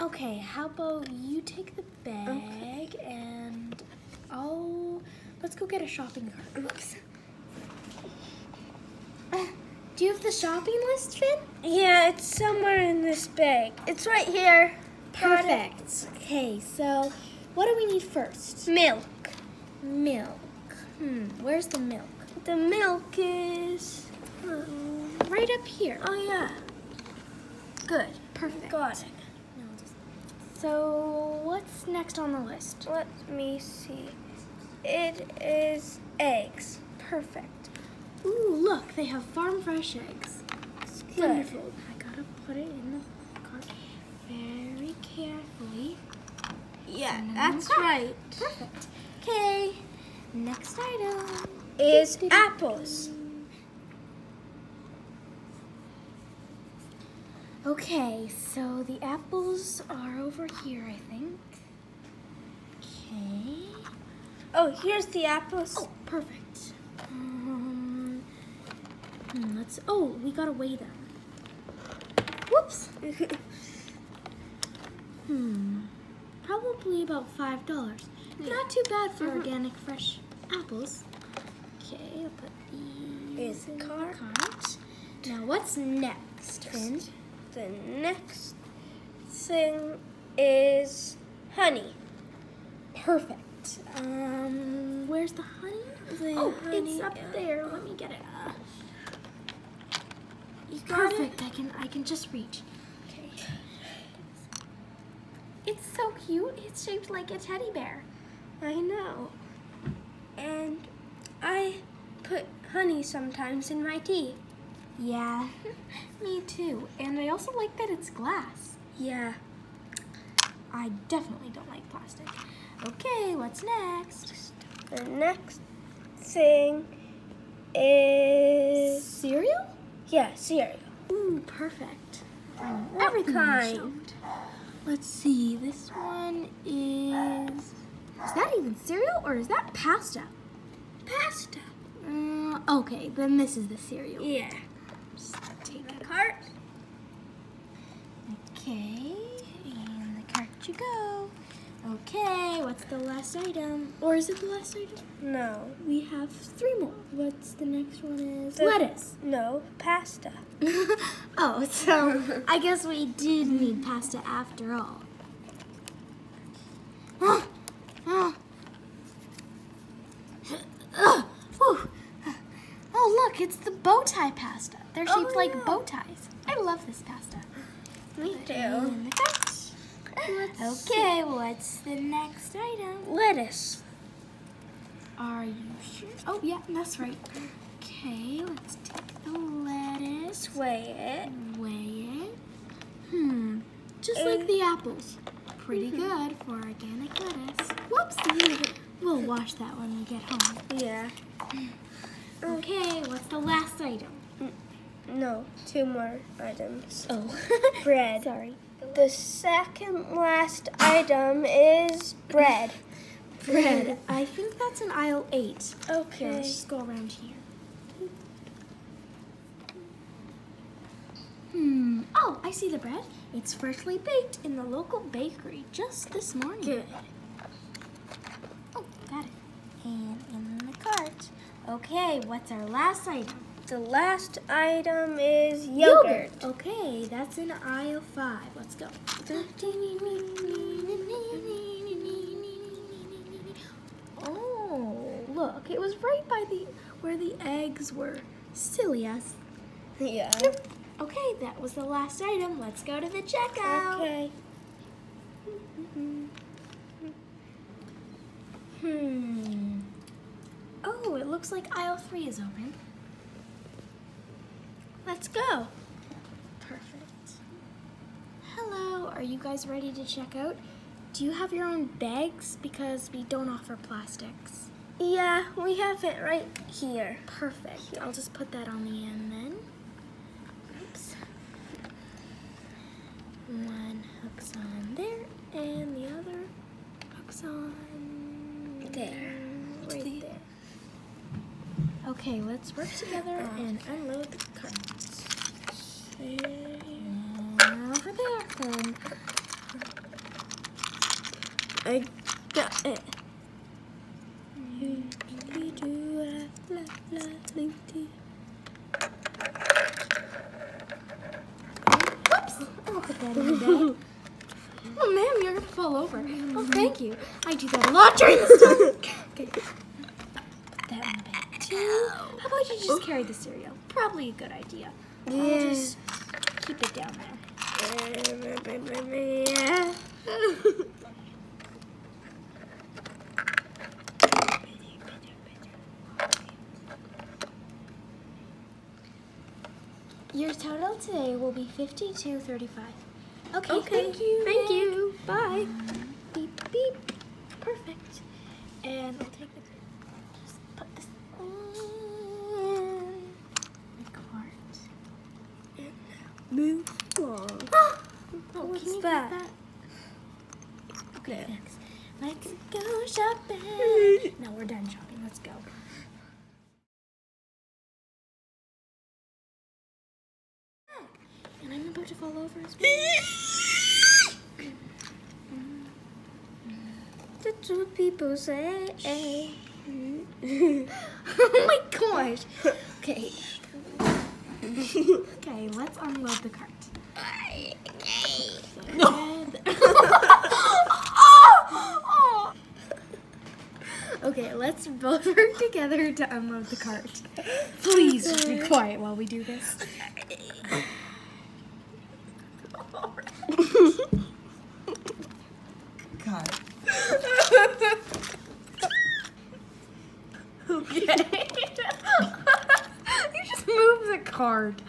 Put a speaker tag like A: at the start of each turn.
A: Okay, how about you take the bag and I'll let's go get a shopping cart.
B: Oops.
A: Do you have the shopping list, Finn?
B: Yeah, it's somewhere in this bag. It's right here.
A: Perfect. Okay, so what do we need first?
B: Milk.
A: Milk. Hmm, where's the milk?
B: The milk is. uh,
A: Right up here.
B: Oh yeah. Good.
A: Perfect.
B: Got it.
A: So what's next on the list?
B: Let me see. It is eggs.
A: Perfect. Ooh, look, they have farm fresh eggs. It's
B: Good.
A: wonderful. I gotta put it in the cart very carefully.
B: Yeah, that's right.
A: Perfect. Okay, next item.
B: Is apples.
A: Okay, so the apples are over here, I think. Okay.
B: Oh, here's the apples.
A: Oh, perfect. Um, hmm, let's. Oh, we gotta weigh them. Whoops. Hmm. Probably about five dollars. Not too bad for
B: Mhm.
A: organic fresh apples. Okay, I'll put these
B: Here's the
A: in
B: cart.
A: cart. Now, what's next, Finn?
B: The next thing is honey.
A: Perfect. Um, where's the honey?
B: The
A: oh,
B: honey,
A: it's up there. Let me get it.
B: You got
A: Perfect. I can. I can just reach.
B: Okay.
A: It's so cute. It's shaped like a teddy bear.
B: I know. And I put honey sometimes in my tea.
A: Yeah, me too. And I also like that it's glass.
B: Yeah.
A: I definitely don't like plastic. Okay, what's next?
B: The next thing is
A: Cereal?
B: yeah, cereal.
A: Ooh, perfect. Everything is
B: kind?
A: Let's see. This one is. Is that even cereal or is that pasta?
B: Pasta.
A: Uh, okay, then this is the cereal.
B: Yeah.
A: Just take
B: The
A: it.
B: cart.
A: Okay, and the cart you go. Okay, what's the last item? Or is it the last item?
B: No.
A: We have three more. What's the next one is?
B: The-
A: Lettuce.
B: No, pasta.
A: oh, so I guess we did need pasta after all. Ah. Ugh. Oh, look, it's the bow tie pasta. They're
B: Oh,
A: shaped like
B: yeah.
A: bow ties. I love this pasta.
B: Me too.
A: In the cart.
B: Let's
A: Okay, what's the next item?
B: Lettuce.
A: Are you sure? Oh, yeah, that's right. Okay, let's take the lettuce,
B: Weigh it.
A: weigh it. Hmm, just
B: Uh,
A: like the apples. Pretty good for organic lettuce. Whoops! we'll wash that when we get home.
B: Yeah.
A: Okay, what's the last item?
B: No, two more items.
A: Oh,
B: Bread.
A: Sorry.
B: The second last item is bread.
A: Bread. I think that's in aisle eight. Here,
B: Okay.
A: let's just go around here. Hmm. Oh, I see the bread. It's freshly baked in the local bakery just this morning.
B: Good.
A: Oh, got it. And in the cart. Okay, what's our last item?
B: The last item is yogurt.
A: Okay, that's in aisle five. Let's go. Oh, look, it was right by the where the eggs were. Silly us.
B: Yeah.
A: Okay, that was the last item. Let's go to the checkout.
B: Okay.
A: Hmm. Oh, it looks like aisle three is open.
B: Let's go.
A: Perfect. Hello, are you guys ready to check out? Do you have your own bags? Because we don't offer plastics.
B: Yeah, we have it right here.
A: Perfect. I'll just put that on the end then. Oops. One hooks on there, and the other hooks on
B: There.
A: Right
B: The-
A: there. Okay, let's work together uh, and unload the carts. There. And
B: I got it.
A: Whoops! I'll put that in the bag. Oh, ma'am, you're gonna fall over. Oh, thank you. I do that a lot during this time. okay. Put that in the bag too. How about you just carry the cereal? Probably a good idea. I'll just keep it down there. Your total today will be fifty-two thirty-five. Okay,
B: Okay.
A: thank you.
B: Thank
A: Nick.
B: you. Bye.
A: Beep beep. Perfect. And I'll take the just put this in the cart.
B: Move along.
A: Oh,
B: What's that?
A: that? Okay, thanks. Let's go shopping. no, we're done shopping. Let's go. And I'm about to fall over as well.
B: That's what people say.
A: oh my gosh. Okay. okay, let's unload the cart. No. okay, let's both work together to unload the cart. Please be quiet while we do this. God. okay. you just move the card.